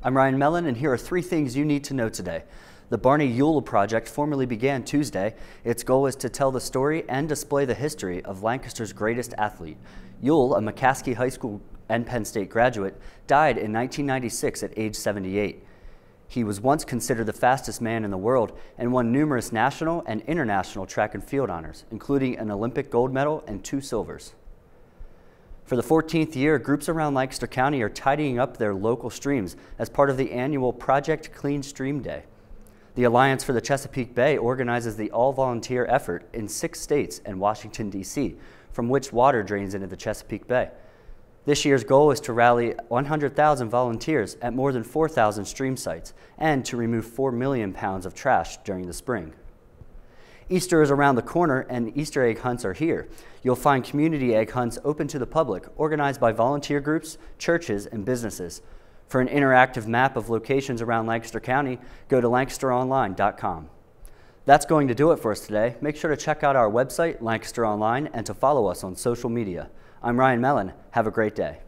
I'm Ryan Mellon, and here are three things you need to know today. The Barney Ewell Project formally began Tuesday. Its goal is to tell the story and display the history of Lancaster's greatest athlete. Ewell, a McCaskey High School and Penn State graduate, died in 1996 at age 78. He was once considered the fastest man in the world and won numerous national and international track and field honors, including an Olympic gold medal and two silvers. For the 14th year, groups around Lancaster County are tidying up their local streams as part of the annual Project Clean Stream Day. The Alliance for the Chesapeake Bay organizes the all-volunteer effort in six states and Washington, D.C., from which water drains into the Chesapeake Bay. This year's goal is to rally 100,000 volunteers at more than 4,000 stream sites and to remove 4 million pounds of trash during the spring. Easter is around the corner and Easter egg hunts are here. You'll find community egg hunts open to the public, organized by volunteer groups, churches, and businesses. For an interactive map of locations around Lancaster County, go to lancasteronline.com. That's going to do it for us today. Make sure to check out our website, Lancaster Online, and to follow us on social media. I'm Ryan Mellon. Have a great day.